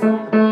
song.